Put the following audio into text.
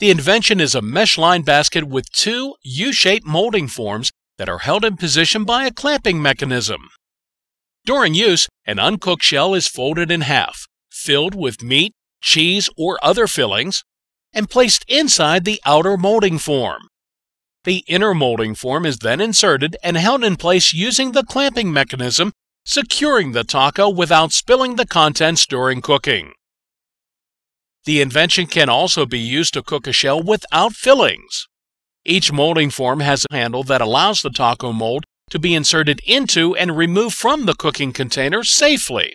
The invention is a mesh lined basket with two U shaped molding forms that are held in position by a clamping mechanism. During use, an uncooked shell is folded in half, filled with meat, cheese, or other fillings, and placed inside the outer molding form. The inner molding form is then inserted and held in place using the clamping mechanism, securing the taco without spilling the contents during cooking. The invention can also be used to cook a shell without fillings. Each molding form has a handle that allows the taco mold to be inserted into and removed from the cooking container safely.